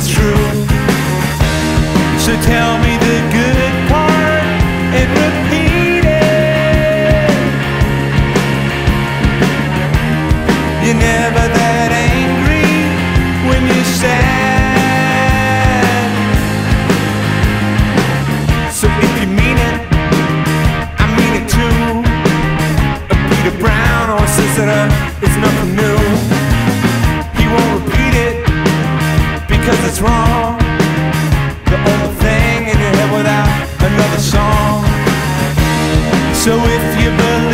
it's true. So tell me the good part and repeat it. You're never that angry when you're sad. So if you mean it, I mean it too. A Peter Brown says that uh, it's nothing new. He it's wrong. The only thing in your head without another song. So if you believe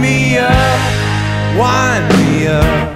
me up, wind me up.